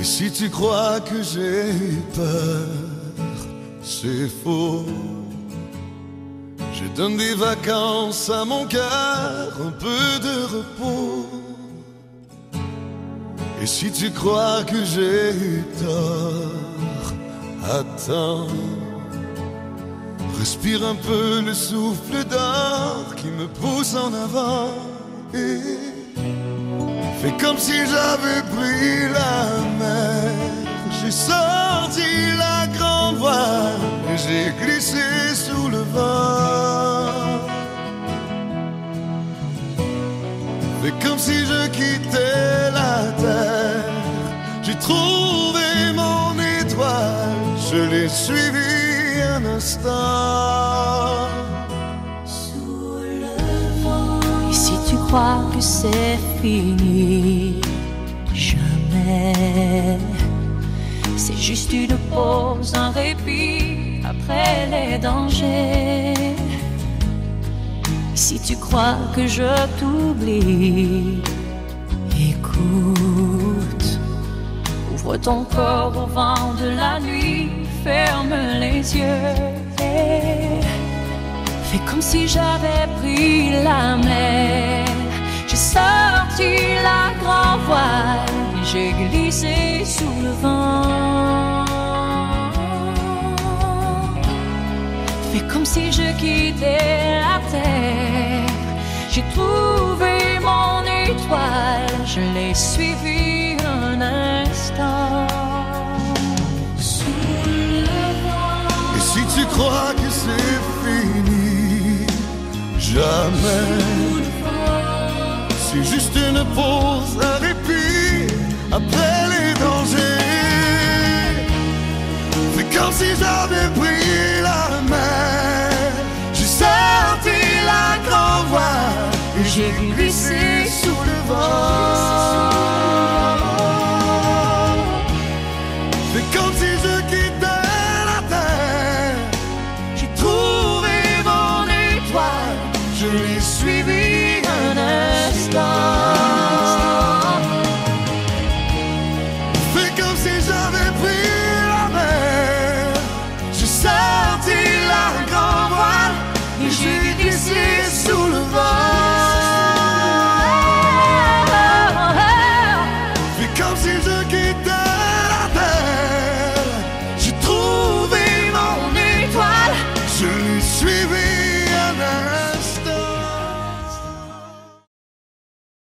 Et si tu crois que j'ai peur, c'est faux. Je donne des vacances à mon cœur, un peu de repos. Et si tu crois que j'ai eu tort, attends. Respire un peu le souffle d'or qui me pousse en avant. Fais comme si j'avais pris la mer. J'ai sorti la grande voile et j'ai glissé sous le vent. Fais comme si je quittais la terre. J'ai trouvé mon étoile, je l'ai suivi un instant. Crois que c'est fini, jamais. C'est juste une pause, un répit après les dangers. Si tu crois que je t'oublie, écoute. Ouvre ton corps au vent de la nuit, ferme les yeux. et Fais comme si j'avais pris j'ai glissé sous le vent. Fais comme si je quittais la terre. J'ai trouvé mon étoile, je l'ai suivi un instant. Sous le vent. Et si tu crois que c'est fini, jamais. C'est juste une pause, un répit glissé sous le vent. C'est comme si je quittais la terre. J'ai trouvé mon étoile, je l'ai suivi